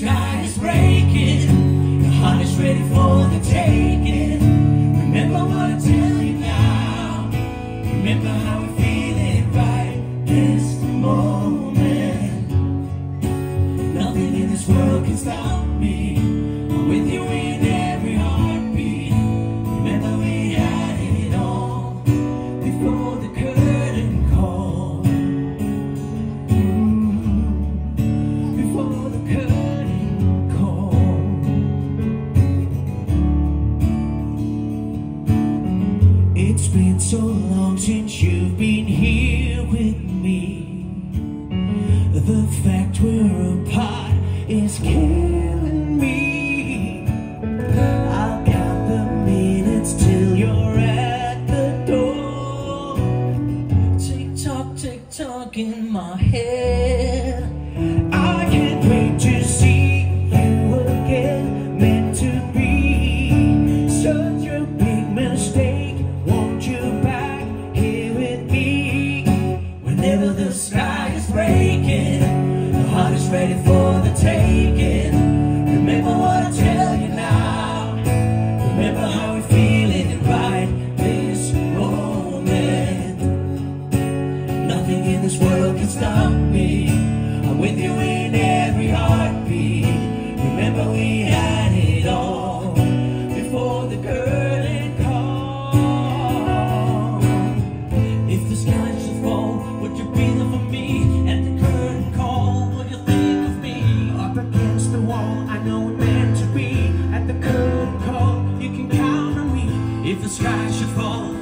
Sky is breaking, your heart is ready for the taking. Remember what I tell you now. Remember how we feel it right this moment. Nothing in this world can stop me. I'm with you in so long since you've been here with me. The fact we're apart is killing me. I'll count the minutes till you're at the door. Tick tock, tick tock in my head. Heart is ready for the taking. Remember what I tell you now. Remember how we feel it right this moment. Nothing in this world can stop me. I'm with you sky should fall,